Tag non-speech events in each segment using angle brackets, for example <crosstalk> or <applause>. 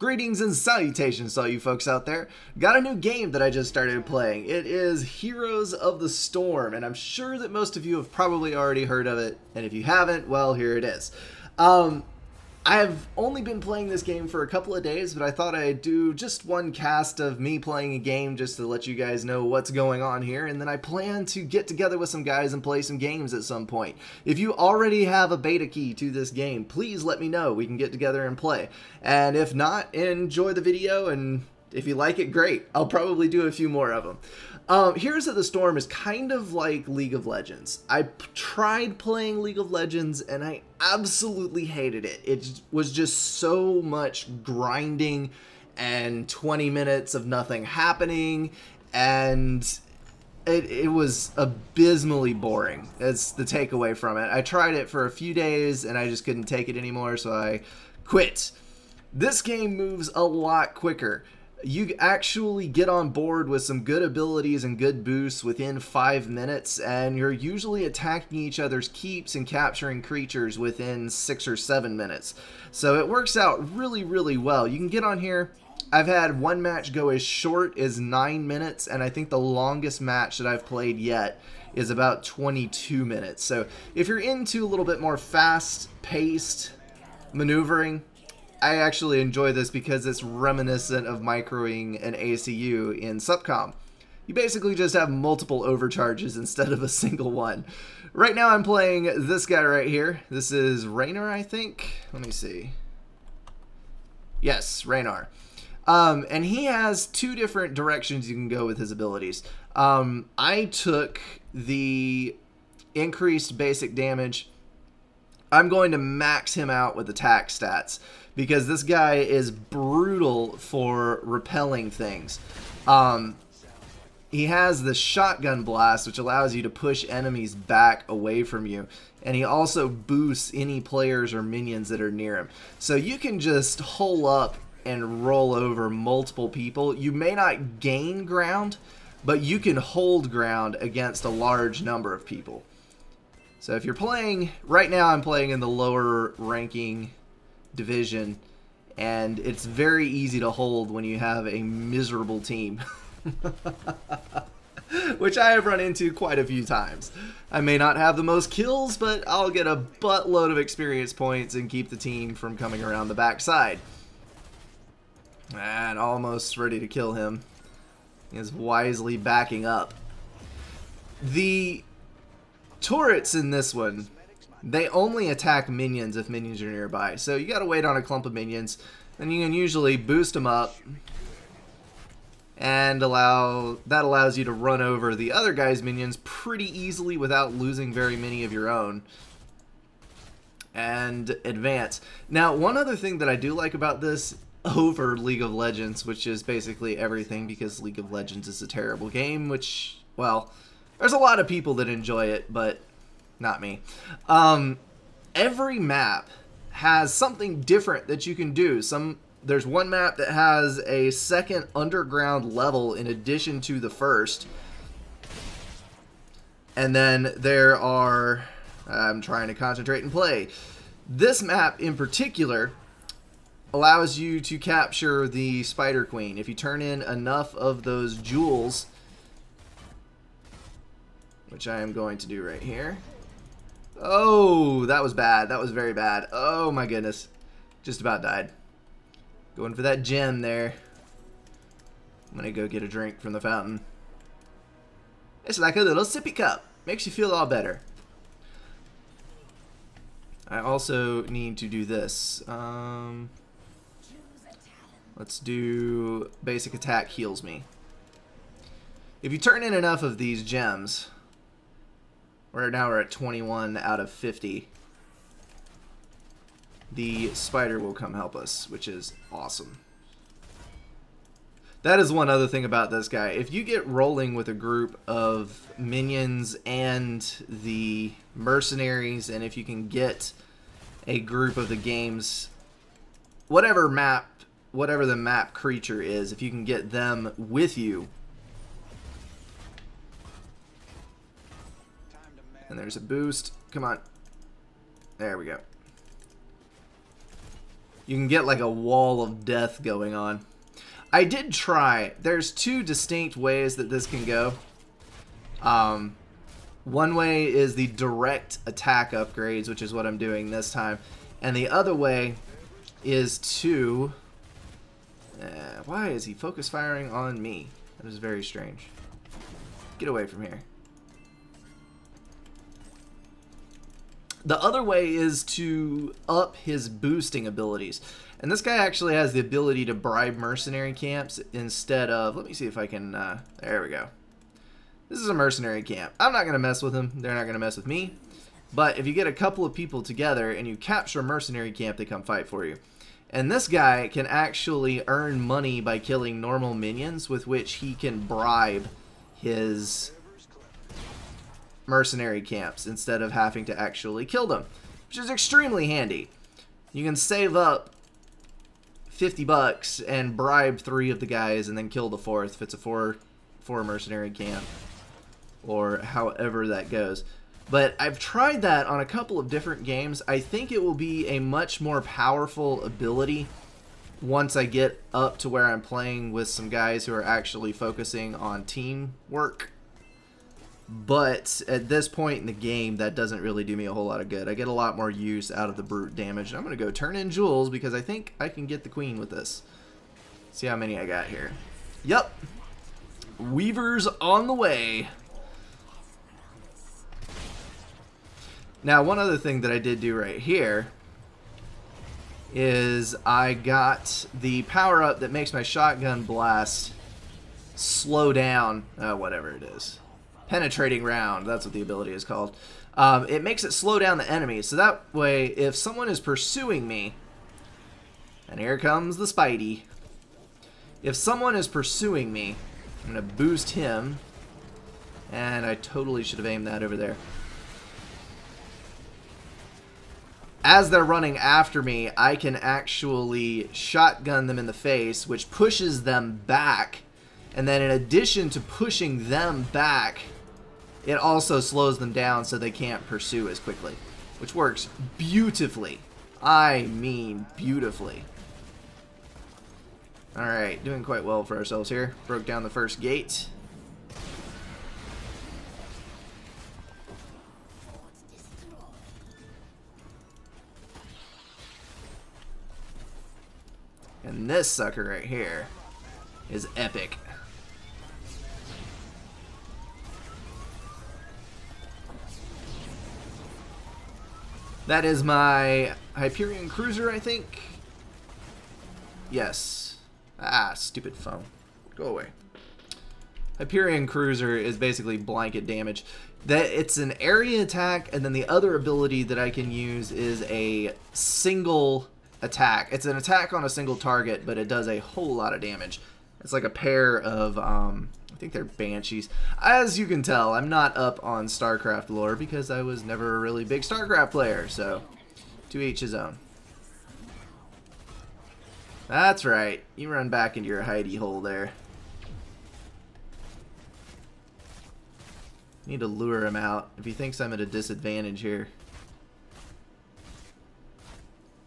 Greetings and salutations to all you folks out there. Got a new game that I just started playing. It is Heroes of the Storm, and I'm sure that most of you have probably already heard of it, and if you haven't, well, here it is. Um, I've only been playing this game for a couple of days, but I thought I'd do just one cast of me playing a game just to let you guys know what's going on here, and then I plan to get together with some guys and play some games at some point. If you already have a beta key to this game, please let me know. We can get together and play. And if not, enjoy the video, and if you like it, great. I'll probably do a few more of them. Um, Heroes of the Storm is kind of like League of Legends. I tried playing League of Legends and I absolutely hated it. It was just so much grinding and 20 minutes of nothing happening and it, it was abysmally boring. That's the takeaway from it. I tried it for a few days and I just couldn't take it anymore, so I quit. This game moves a lot quicker you actually get on board with some good abilities and good boosts within five minutes, and you're usually attacking each other's keeps and capturing creatures within six or seven minutes. So it works out really, really well. You can get on here. I've had one match go as short as nine minutes, and I think the longest match that I've played yet is about 22 minutes. So if you're into a little bit more fast-paced maneuvering, I actually enjoy this because it's reminiscent of microing an ACU in SupCom. You basically just have multiple overcharges instead of a single one. Right now I'm playing this guy right here. This is Raynor, I think. Let me see. Yes, Raynor. Um, and he has two different directions you can go with his abilities. Um, I took the increased basic damage. I'm going to max him out with attack stats because this guy is brutal for repelling things. Um, he has the shotgun blast, which allows you to push enemies back away from you. And he also boosts any players or minions that are near him. So you can just hole up and roll over multiple people. You may not gain ground, but you can hold ground against a large number of people. So if you're playing, right now I'm playing in the lower ranking division, and it's very easy to hold when you have a miserable team. <laughs> Which I have run into quite a few times. I may not have the most kills, but I'll get a buttload of experience points and keep the team from coming around the backside. And almost ready to kill him. He is wisely backing up. The turrets in this one they only attack minions if minions are nearby. So you gotta wait on a clump of minions. And you can usually boost them up. And allow that allows you to run over the other guy's minions pretty easily without losing very many of your own. And advance. Now, one other thing that I do like about this over League of Legends, which is basically everything because League of Legends is a terrible game, which, well, there's a lot of people that enjoy it, but not me. Um, every map has something different that you can do. Some there's one map that has a second underground level in addition to the first. And then there are I'm trying to concentrate and play. This map in particular allows you to capture the Spider Queen. If you turn in enough of those jewels, which I am going to do right here. Oh, that was bad. That was very bad. Oh my goodness. Just about died. Going for that gem there. I'm gonna go get a drink from the fountain. It's like a little sippy cup. Makes you feel all better. I also need to do this. Um, let's do basic attack heals me. If you turn in enough of these gems, we're now we're at 21 out of 50. The spider will come help us, which is awesome. That is one other thing about this guy. If you get rolling with a group of minions and the mercenaries, and if you can get a group of the game's whatever map, whatever the map creature is, if you can get them with you, And there's a boost. Come on. There we go. you can get like a wall of death going on. I did try. There's two distinct ways that this can go. Um, one way is the direct attack upgrades, which is what I'm doing this time. And the other way is to... Uh, why is he focus firing on me? That is very strange. Get away from here. The other way is to up his boosting abilities. And this guy actually has the ability to bribe mercenary camps instead of... Let me see if I can... Uh, there we go. This is a mercenary camp. I'm not going to mess with them. They're not going to mess with me. But if you get a couple of people together and you capture a mercenary camp, they come fight for you. And this guy can actually earn money by killing normal minions with which he can bribe his mercenary camps instead of having to actually kill them, which is extremely handy. You can save up 50 bucks and bribe three of the guys and then kill the fourth if it's a four four mercenary camp or however that goes. But I've tried that on a couple of different games. I think it will be a much more powerful ability once I get up to where I'm playing with some guys who are actually focusing on teamwork but at this point in the game, that doesn't really do me a whole lot of good. I get a lot more use out of the brute damage. I'm going to go turn in jewels because I think I can get the queen with this. See how many I got here. Yep. Weaver's on the way. Now, one other thing that I did do right here is I got the power-up that makes my shotgun blast slow down, uh, whatever it is penetrating round. That's what the ability is called. Um, it makes it slow down the enemy. So that way, if someone is pursuing me, and here comes the Spidey. If someone is pursuing me, I'm going to boost him. And I totally should have aimed that over there. As they're running after me, I can actually shotgun them in the face, which pushes them back. And then in addition to pushing them back, it also slows them down so they can't pursue as quickly, which works beautifully. I mean beautifully. Alright, doing quite well for ourselves here. Broke down the first gate. And this sucker right here is epic. That is my Hyperion Cruiser, I think. Yes. Ah, stupid phone. Go away. Hyperion Cruiser is basically blanket damage. That it's an area attack, and then the other ability that I can use is a single attack. It's an attack on a single target, but it does a whole lot of damage. It's like a pair of um, I think they're Banshees. As you can tell, I'm not up on StarCraft lore because I was never a really big StarCraft player, so to each his own. That's right. You run back into your hidey hole there. Need to lure him out if he thinks I'm at a disadvantage here.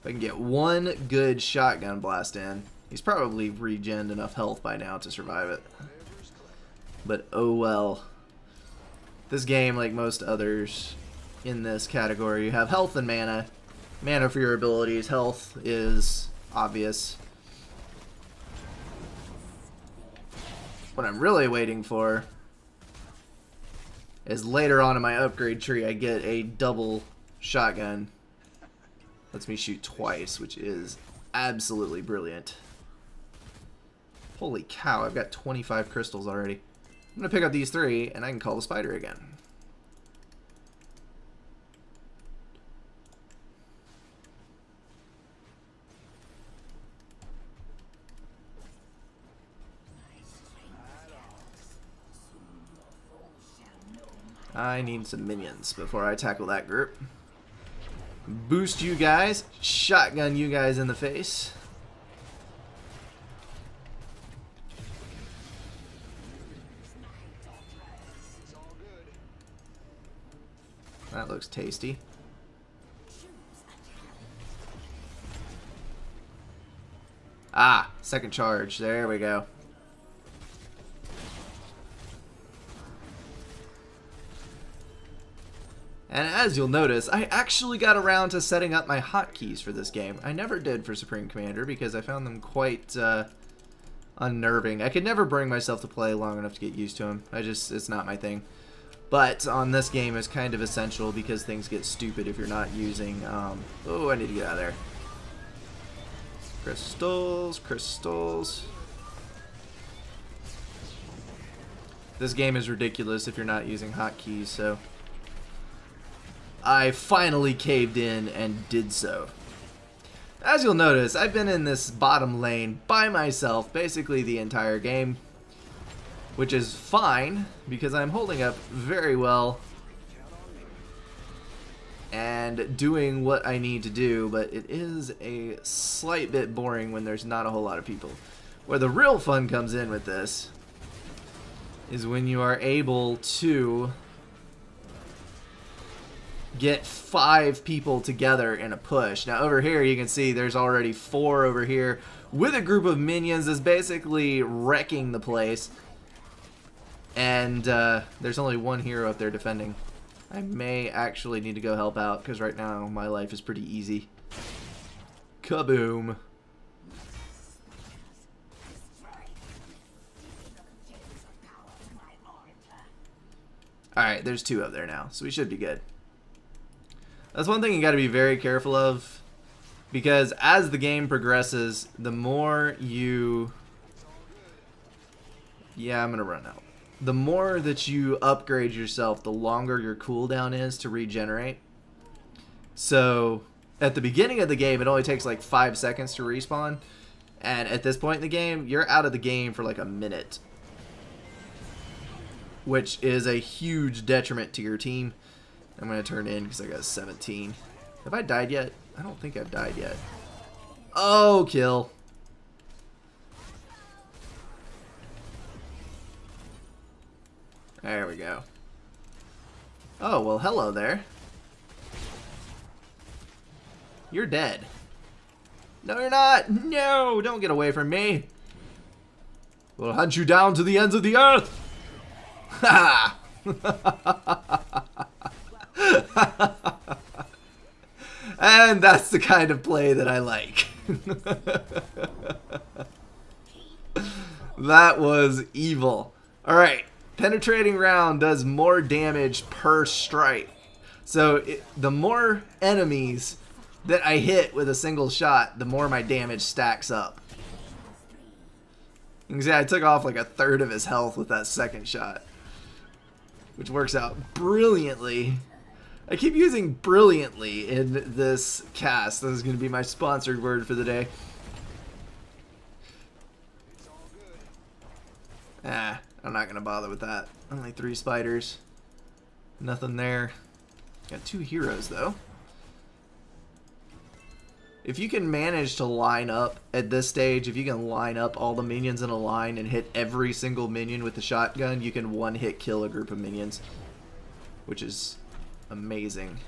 If I can get one good shotgun blast in, he's probably regened enough health by now to survive it. But oh well. This game, like most others in this category, you have health and mana. Mana for your abilities. Health is obvious. What I'm really waiting for is later on in my upgrade tree I get a double shotgun. Lets me shoot twice, which is absolutely brilliant. Holy cow, I've got 25 crystals already. I'm going to pick up these three, and I can call the spider again. I need some minions before I tackle that group. Boost you guys, shotgun you guys in the face. Tasty. Ah, second charge. There we go. And as you'll notice, I actually got around to setting up my hotkeys for this game. I never did for Supreme Commander because I found them quite uh, unnerving. I could never bring myself to play long enough to get used to them. I just, it's not my thing. But on this game, it's kind of essential because things get stupid if you're not using, um, oh, I need to get out of there. Crystals, crystals. This game is ridiculous if you're not using hotkeys, so I finally caved in and did so. As you'll notice, I've been in this bottom lane by myself basically the entire game, which is fine because I'm holding up very well and doing what I need to do, but it is a slight bit boring when there's not a whole lot of people. Where the real fun comes in with this is when you are able to get five people together in a push. Now over here you can see there's already four over here with a group of minions that's basically wrecking the place. And uh, there's only one hero up there defending. I may actually need to go help out because right now my life is pretty easy. Kaboom. Alright, there's two up there now, so we should be good. That's one thing you got to be very careful of because as the game progresses, the more you Yeah, I'm going to run out. The more that you upgrade yourself, the longer your cooldown is to regenerate. So, at the beginning of the game, it only takes like 5 seconds to respawn. And at this point in the game, you're out of the game for like a minute. Which is a huge detriment to your team. I'm going to turn in because I got 17. Have I died yet? I don't think I've died yet. Oh, kill. There we go. Oh, well, hello there. You're dead. No, you're not! No! Don't get away from me! We'll hunt you down to the ends of the earth! Ha! <laughs> and that's the kind of play that I like. <laughs> that was evil. Alright, penetrating round does more damage per strike. So it, the more enemies that I hit with a single shot, the more my damage stacks up. You can see I took off like a third of his health with that second shot. Which works out brilliantly I keep using brilliantly in this cast. This is going to be my sponsored word for the day. Ah, I'm not going to bother with that. Only three spiders. Nothing there. Got two heroes, though. If you can manage to line up at this stage, if you can line up all the minions in a line and hit every single minion with the shotgun, you can one-hit kill a group of minions. Which is amazing.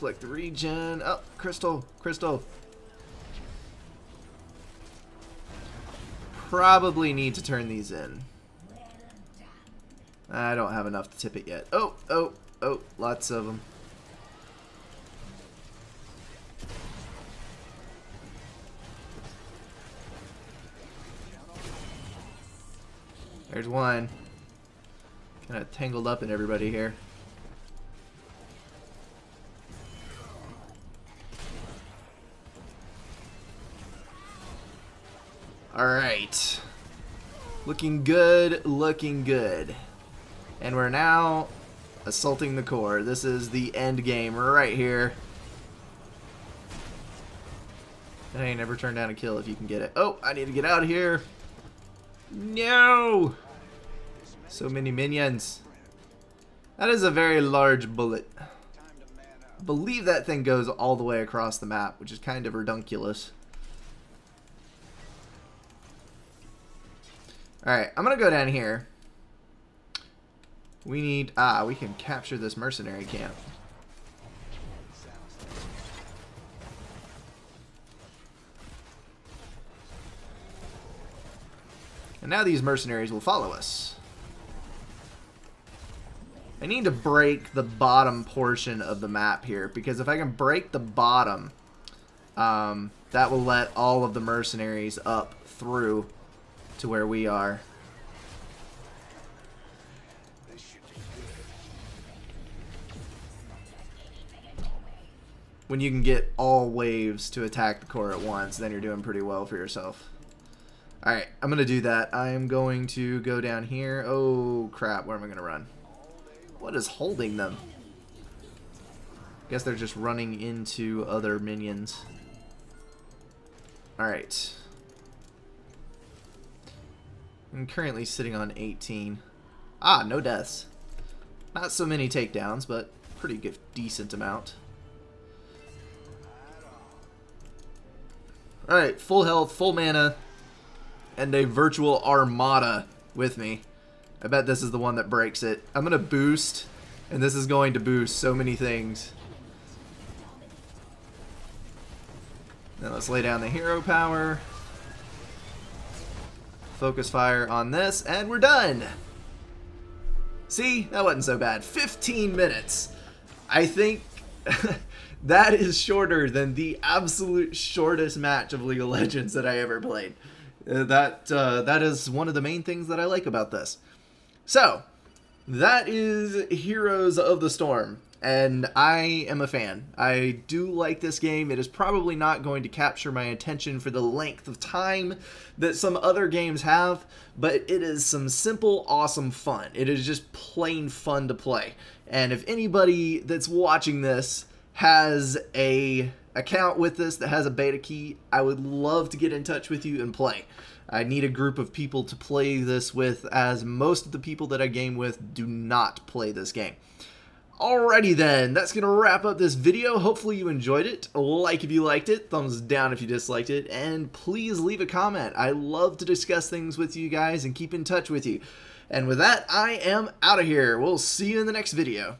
Collect the regen. Oh, crystal, crystal. Probably need to turn these in. I don't have enough to tip it yet. Oh, oh, Oh, lots of them. There's one. Kind of tangled up in everybody here. Alright. Looking good, looking good. And we're now Assaulting the core. This is the end game right here. And I never turn down a kill if you can get it. Oh, I need to get out of here. No! So many minions. That is a very large bullet. I believe that thing goes all the way across the map, which is kind of redunculous. Alright, I'm going to go down here. We need... Ah, we can capture this mercenary camp. And now these mercenaries will follow us. I need to break the bottom portion of the map here, because if I can break the bottom, um, that will let all of the mercenaries up through to where we are. When you can get all waves to attack the core at once, then you're doing pretty well for yourself. Alright, I'm going to do that. I am going to go down here. Oh, crap. Where am I going to run? What is holding them? Guess they're just running into other minions. Alright. I'm currently sitting on 18. Ah, no deaths. Not so many takedowns, but pretty good, decent amount. Alright, full health, full mana, and a virtual armada with me. I bet this is the one that breaks it. I'm going to boost, and this is going to boost so many things. Then let's lay down the hero power. Focus fire on this, and we're done! See? That wasn't so bad. 15 minutes. I think <laughs> that is shorter than the absolute shortest match of League of Legends that I ever played. Uh, that uh, that is one of the main things that I like about this. So, that is Heroes of the Storm, and I am a fan. I do like this game. It is probably not going to capture my attention for the length of time that some other games have, but it is some simple, awesome fun. It is just plain fun to play. And if anybody that's watching this has a account with this that has a beta key, I would love to get in touch with you and play. I need a group of people to play this with as most of the people that I game with do not play this game. Alrighty then, that's going to wrap up this video. Hopefully you enjoyed it. Like if you liked it, thumbs down if you disliked it, and please leave a comment. I love to discuss things with you guys and keep in touch with you. And with that, I am out of here. We'll see you in the next video.